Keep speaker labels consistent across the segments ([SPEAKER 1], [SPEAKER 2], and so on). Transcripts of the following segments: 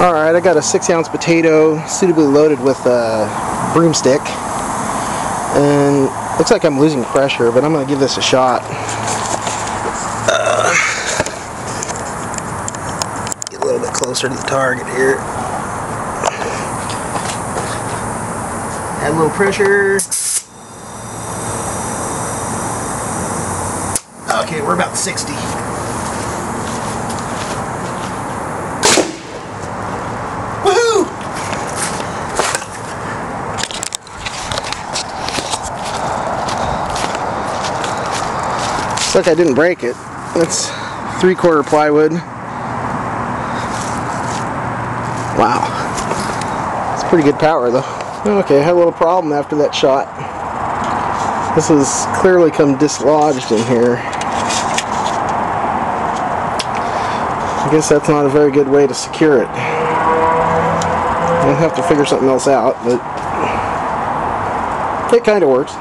[SPEAKER 1] Alright, I got a 6 ounce potato suitably loaded with a broomstick. And looks like I'm losing pressure, but I'm going to give this a shot. Uh, get a little bit closer to the target here. Add a little pressure. Okay, we're about 60. Looks like I didn't break it. That's three quarter plywood. Wow. It's pretty good power though. Okay, I had a little problem after that shot. This has clearly come dislodged in here. I guess that's not a very good way to secure it. I'll have to figure something else out, but it kind of works.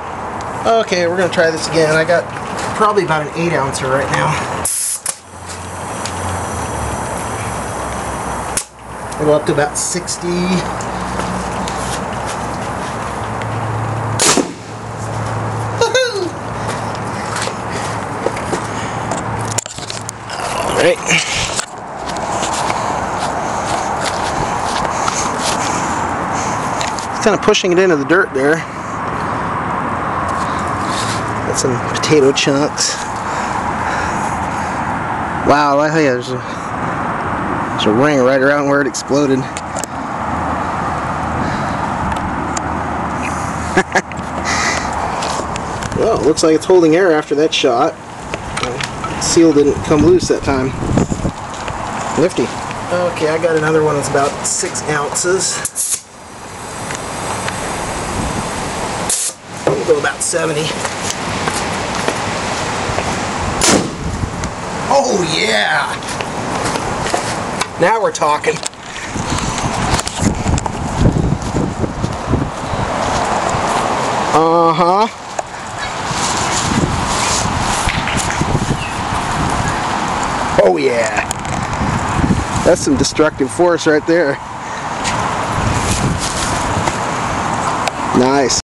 [SPEAKER 1] Okay, we're going to try this again. I got probably about an 8 ouncer right now. I'll go up to about 60. Alright. Kind of pushing it into the dirt there. Got some potato chunks. Wow, I think there's a, there's a ring right around where it exploded. well, looks like it's holding air after that shot. seal didn't come loose that time. Nifty. Okay, I got another one that's about six ounces. Go about 70. Oh yeah! Now we're talking. Uh-huh. Oh yeah. That's some destructive force right there. Nice.